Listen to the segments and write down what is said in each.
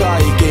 kaikki.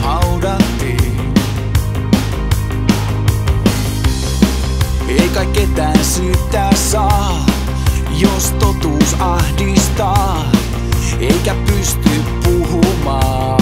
haudata Ei kai ketään syyttää saa, jos totuus ahdistaa, eikä pysty puhumaan.